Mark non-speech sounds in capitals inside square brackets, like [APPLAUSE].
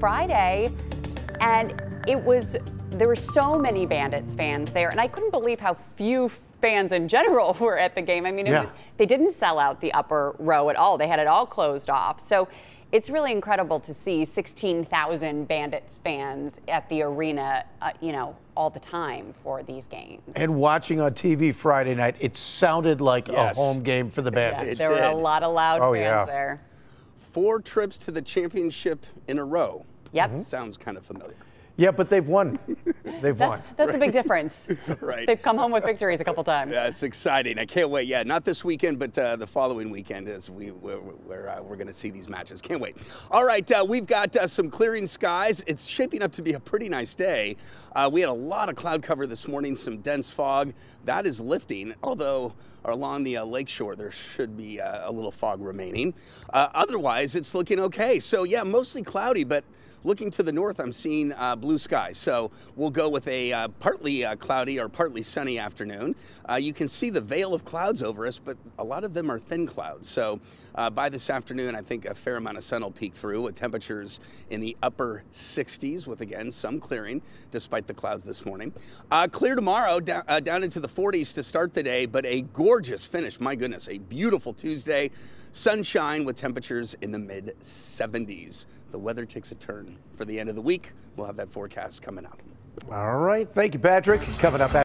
Friday, and it was there were so many Bandits fans there, and I couldn't believe how few fans in general [LAUGHS] were at the game. I mean, Yeah. was, they didn't sell out the upper row at all. They had it all closed off. So it's really incredible to see 16,000 Bandits fans at the arena, uh, you know, all the time for these games. And watching on TV Friday night, it sounded like Yes. a home game for the Bandits. It there were a lot of loud Oh, fans yeah. there. Four trips to the championship in a row. Yep. Sounds kind of familiar. Yeah, but they've won. [LAUGHS] They've won. That's, that's a big difference. [LAUGHS] Right. They've come home with victories a couple times. Yeah, it's exciting. I can't wait. Yeah, not this weekend, but uh, the following weekend as we we're, we're, uh, we're going to see these matches. Can't wait. All right, uh, we've got uh, some clearing skies. It's shaping up to be a pretty nice day. Uh, we had a lot of cloud cover this morning, some dense fog. That is lifting, although along the uh, lakeshore there should be uh, a little fog remaining. Uh, otherwise, it's looking okay. So yeah, mostly cloudy, but. Looking to the north, I'm seeing uh, blue skies. So we'll go with a uh, partly uh, cloudy or partly sunny afternoon. Uh, you can see the veil of clouds over us, but a lot of them are thin clouds. So uh, by this afternoon, I think a fair amount of sun will peek through with temperatures in the upper 60s, with again some clearing despite the clouds this morning. Uh, clear tomorrow, down, down into the 40s to start the day, but a gorgeous finish. My goodness, a beautiful Tuesday. Sunshine with temperatures in the mid 70s. The weather takes a turn for the end of the week. We'll have that forecast coming up. All right. Thank you, Patrick. Coming up.